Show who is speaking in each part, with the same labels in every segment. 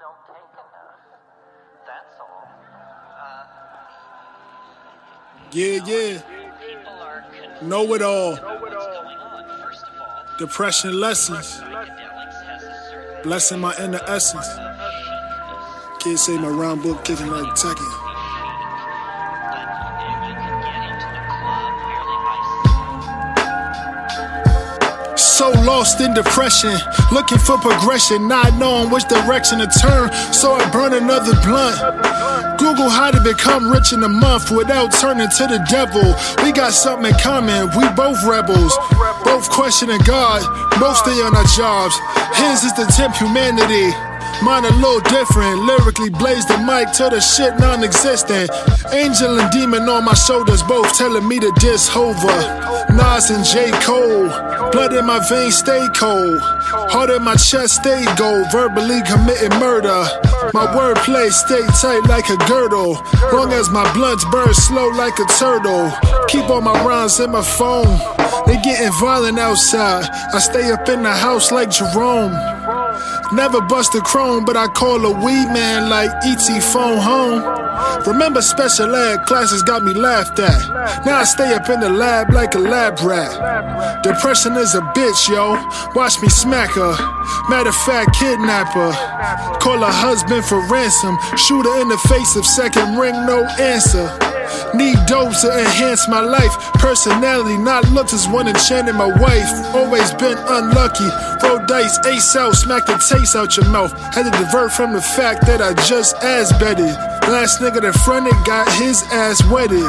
Speaker 1: don't take enough. That's all. Uh,
Speaker 2: Yeah, yeah.
Speaker 1: people are confused
Speaker 2: Know it all.
Speaker 1: about what's going on. First of all,
Speaker 2: Depression lessons.
Speaker 1: psychedelics has a certain
Speaker 2: Blessing my inner essence. Kids say my round book kicking like Tekken. So lost in depression, looking for progression, not knowing which direction to turn. So I burn another blunt. Google how to become rich in a month without turning to the devil. We got something in common, we both rebels. Both questioning God, both stay on our jobs. His is the temp humanity. Mine a little different. Lyrically blaze the mic to the shit non existent. Angel and demon on my shoulders, both telling me to diss Hova. Nas and J. Cole. Blood in my veins stay cold. Heart in my chest stay gold. Verbally committing murder. My wordplay stay tight like a girdle. Long as my blunts burn slow like a turtle. Keep all my rhymes in my phone. They getting violent outside. I stay up in the house like Jerome. Never bust a chrome, but I call a weed man like ET phone home. Remember special ed classes got me laughed at. Now I stay up in the lab like a lab rat. Depression is a bitch, yo. Watch me smack her. Matter of fact, kidnap her. Call her husband for ransom. Shoot her in the face if second ring, no answer. Need dope to enhance my life. Personality, not looks, is one enchanting my wife. Always been unlucky. Roll dice, ace out, smack the taste out your mouth. Had to divert from the fact that I just ass betted. Last nigga that fronted got his ass wetted.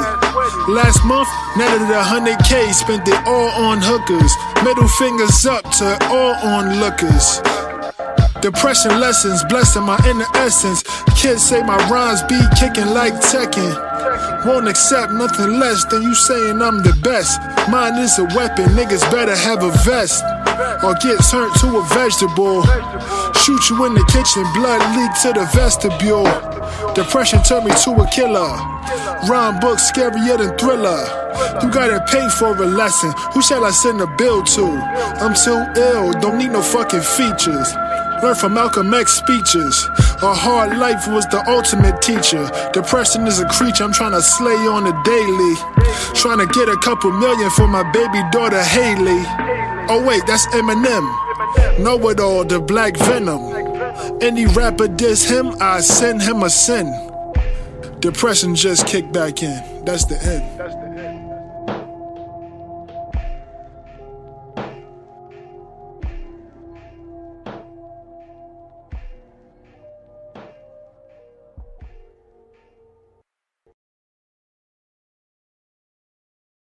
Speaker 2: Last month, netted a hundred K, spent it all on hookers. Middle fingers up to all onlookers. Depression lessons, blessing my inner essence. Kids say my rhymes be kicking like Tekken. Won't accept nothing less than you saying I'm the best. Mine is a weapon, niggas better have a vest. Or get turned to a vegetable. Shoot you in the kitchen, blood leak to the vestibule. Depression turned me to a killer. Rhyme book scarier than thriller. You gotta pay for a lesson. Who shall I send a bill to? I'm too ill, don't need no fucking features. Learn from Malcolm X speeches. A hard life was the ultimate teacher. Depression is a creature I'm trying to slay on a daily. Trying to get a couple million for my baby daughter Haley. Oh wait, that's Eminem. Know it all, the black venom. Any rapper diss him, I send him a sin. Depression just kicked back in. That's the end.